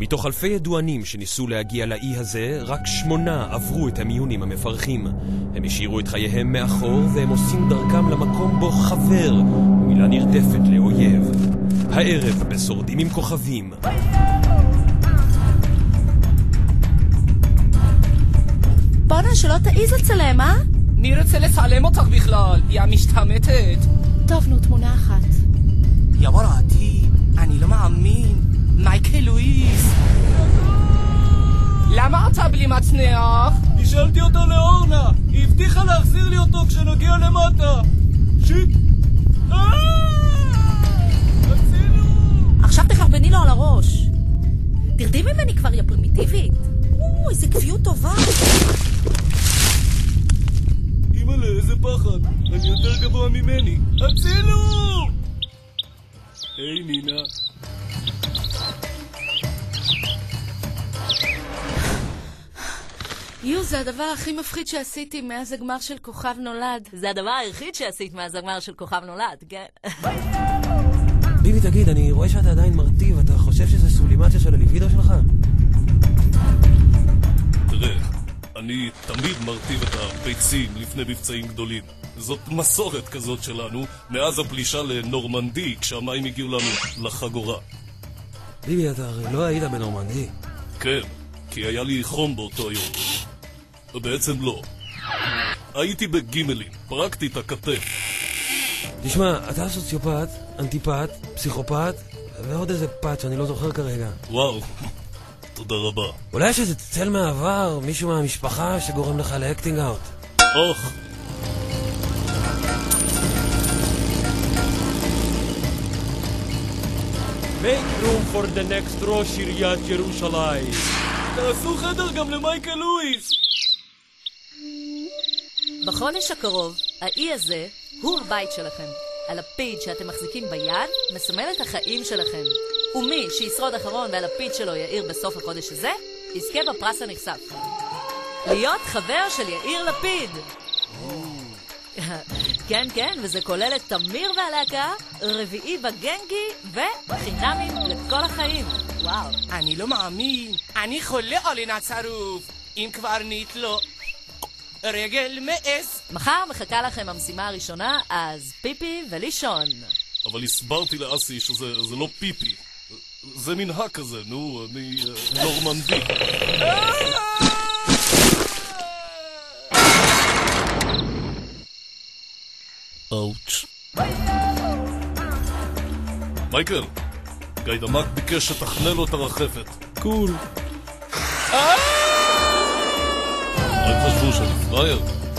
מתוך אלפי ידוענים שניסו להגיע לאי הזה, רק שמונה עברו את המיונים המפרכים. הם השאירו את חייהם מאחור, והם עושים דרכם למקום בו חבר, מילה נרדפת לאויב. הערב בשורדים עם כוכבים. בואנה, שלא תעיז לצלם, אה? מי רוצה לצלם אותך בכלל? יא משתמטת. טוב, נו, תמונה אחת. מצנח? השאלתי אותו לאורנה, היא הבטיחה להחזיר לי אותו כשנגיע למטה. שיט. אה! עכשיו תחרבני לו על הראש. תרדי ממני כבר, יא פרימיטיבית. או, איזה קביעות טובה. אימא'לה, איזה פחד. אני יותר גבוה ממני. הצילו! היי, נינה. יו, זה הדבר הכי מפחיד שעשיתי מאז הגמר של כוכב נולד. זה הדבר היחיד שעשית מאז הגמר של כוכב נולד, כן? ביבי, תגיד, אני רואה שאתה עדיין מרטיב, אתה חושב שזה סולימציה של הליבידו שלך? תראה, אני תמיד מרטיב את הביצים לפני מבצעים גדולים. זאת מסורת כזאת שלנו, מאז הפלישה לנורמנדי, כשהמים הגיעו לנו לחגורה. ביבי, אתה הרי לא היית בנורמנדי. כן, כי היה לי חום באותו יום. בעצם לא. הייתי בגימלים, פרקתי את הכתף. תשמע, אתה סוציופט, אנטיפט, פסיכופת, ועוד איזה פת שאני לא זוכר כרגע. וואו, תודה רבה. אולי יש איזה צל מהעבר, מישהו מהמשפחה שגורם לך לאקטינג אאוט. אוח, Make room for the next ראש עיריית ירושלים. תעשו חדר גם למייקל לואיס! בחודש הקרוב, האי הזה הוא הבית שלכם. הלפיד שאתם מחזיקים ביד מסמל את החיים שלכם. ומי שישרוד אחרון והלפיד שלו יאיר בסוף החודש הזה, יזכה בפרס הנכסף. להיות חבר של יאיר לפיד! כן, כן, וזה כולל את תמיר והלהקה, רביעי בגנגי וחינמים לכל החיים. וואו. אני לא מאמין. אני חולה על עין הצרוף. אם קברניט לא... רגל מאס. מחר מחכה לכם המשימה הראשונה, אז פיפי ולישון. אבל הסברתי לאסי שזה זה לא פיפי. זה מנהג כזה, נו, אני אה, נורמנדי. אאוץ'. מייקל, גיידמק ביקש שתחנה לו את הרחפת. קול. הם Susan. Valeu.